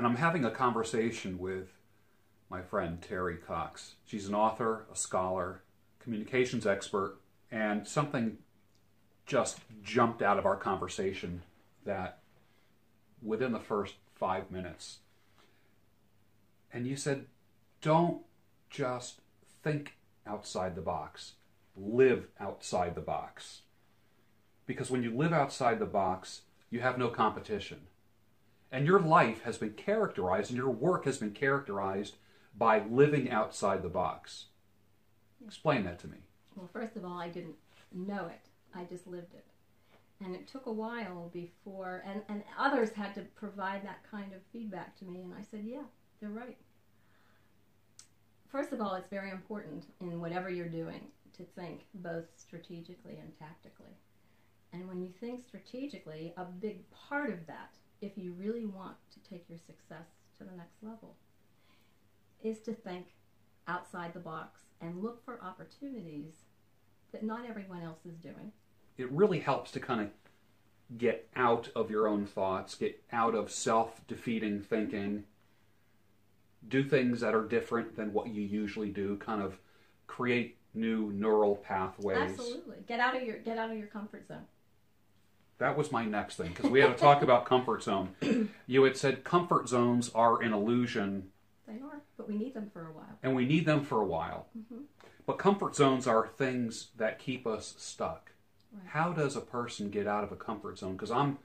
and I'm having a conversation with my friend Terry Cox. She's an author, a scholar, communications expert, and something just jumped out of our conversation that within the first five minutes. And you said, don't just think outside the box, live outside the box. Because when you live outside the box, you have no competition. And your life has been characterized, and your work has been characterized by living outside the box. Explain that to me. Well, first of all, I didn't know it. I just lived it. And it took a while before, and, and others had to provide that kind of feedback to me. And I said, yeah, they're right. First of all, it's very important in whatever you're doing to think both strategically and tactically. And when you think strategically, a big part of that, if you really want to take your success to the next level, is to think outside the box and look for opportunities that not everyone else is doing. It really helps to kind of get out of your own thoughts, get out of self defeating thinking, do things that are different than what you usually do, kind of create new neural pathways. Absolutely. Get out of your get out of your comfort zone. That was my next thing because we had to talk about comfort zone. You had said comfort zones are an illusion. They are, but we need them for a while. And we need them for a while. Mm-hmm. But comfort zones are things that keep us stuck. Right. How does a person get out of a comfort zone? Because I'm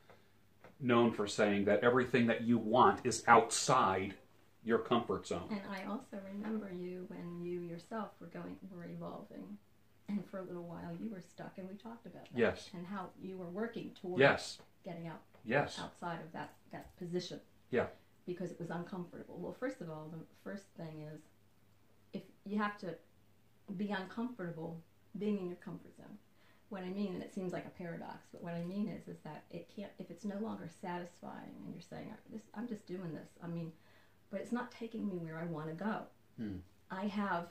known for saying that everything that you want is outside your comfort zone. And I also remember you when you yourself were going were evolving and for a little while you were stuck and we talked about that. Yes. And how you were working towards yes. getting out yes. outside of that, that position. Yeah. Because it was uncomfortable. Well first of all, the first thing is if you have to be uncomfortable being in your comfort zone. What I mean, and it seems like a paradox, but what I mean is, is that it can't. If it's no longer satisfying, and you're saying, "This, I'm just doing this," I mean, but it's not taking me where I want to go. Hmm. I have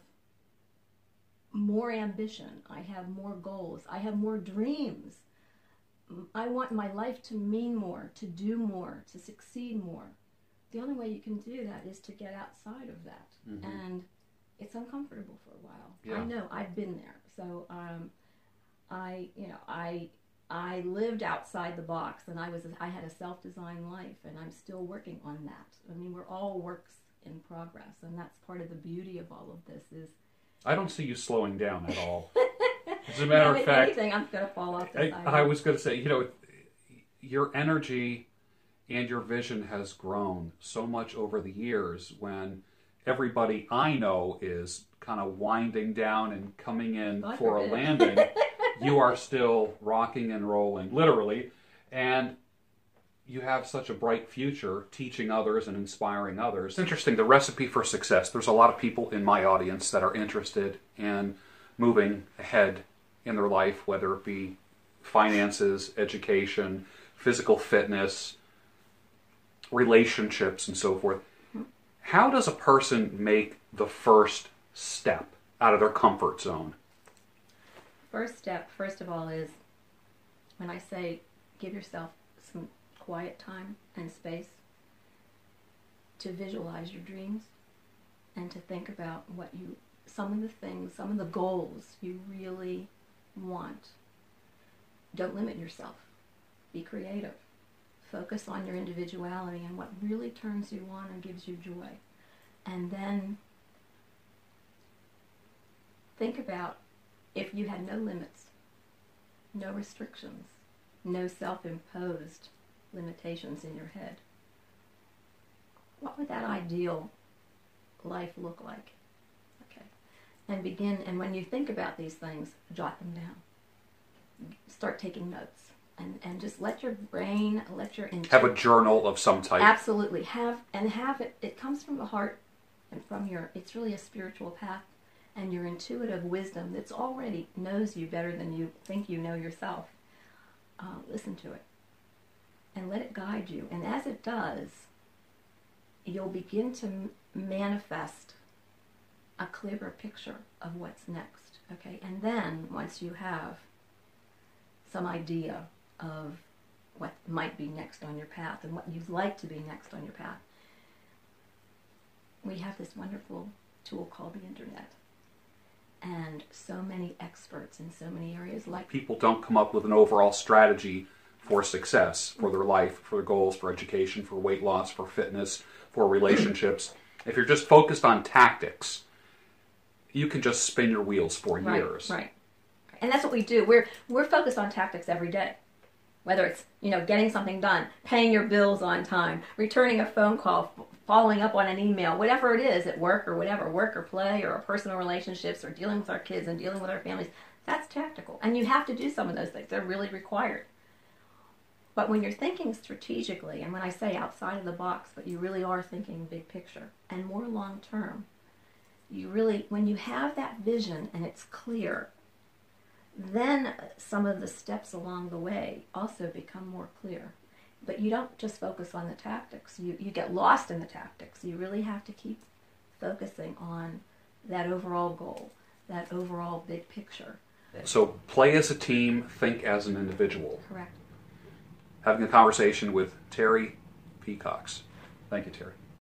more ambition. I have more goals. I have more dreams. I want my life to mean more, to do more, to succeed more. The only way you can do that is to get outside of that. Mm-hmm. And it's uncomfortable for a while. Yeah. I know. I've been there. So um, I, you know, I I lived outside the box, and I was I had a self-designed life, and I'm still working on that. I mean, we're all works in progress, and that's part of the beauty of all of this. Is I don't see you slowing down at all. As a matter of fact, anything, I'm going to fall off I, I was going to say, you know, your energy and your vision has grown so much over the years. When everybody I know is kind of winding down and coming in for a landing, you are still rocking and rolling, literally, and you have such a bright future teaching others and inspiring others. It's interesting, the recipe for success. There's a lot of people in my audience that are interested in moving ahead in their life, whether it be finances, education, physical fitness, relationships, and so forth. How does a person make the first step out of their comfort zone? First step, first of all, is when I say give yourself quiet time and space to visualize your dreams and to think about what you, some of the things, some of the goals you really want. Don't limit yourself. Be creative. Focus on your individuality and what really turns you on and gives you joy. And then think about if you had no limits, no restrictions, no self imposed limitations in your head, what would that ideal life look like? Okay. And begin, and when you think about these things, jot them down. Start taking notes. And, and just let your brain, let your have a journal of some type. Absolutely, have and have it. It comes from the heart and from your. It's really a spiritual path, and your intuitive wisdom that's already knows you better than you think you know yourself. Uh, listen to it let it guide you. And as it does, you'll begin to manifest a clearer picture of what's next. Okay, and then once you have some idea of what might be next on your path and what you'd like to be next on your path, we have this wonderful tool called the internet. And so many experts in so many areas like People don't come up with an overall strategy for success, for their life, for their goals, for education, for weight loss, for fitness, for relationships. if you're just focused on tactics, you can just spin your wheels for right, years. Right. And that's what we do. We're we're focused on tactics every day. Whether it's, you know, getting something done, paying your bills on time, returning a phone call, f- following up on an email, whatever it is at work or whatever, work or play or personal relationships or dealing with our kids and dealing with our families, that's tactical. And you have to do some of those things. They're really required. But when you're thinking strategically, and when I say outside of the box, but you really are thinking big picture and more long term, you really, when you have that vision and it's clear, then some of the steps along the way also become more clear. But you don't just focus on the tactics, you, you get lost in the tactics. You really have to keep focusing on that overall goal, that overall big picture. So play as a team, think as an individual. Correct. Having a conversation with Terry Peacocks. Thank you, Terry.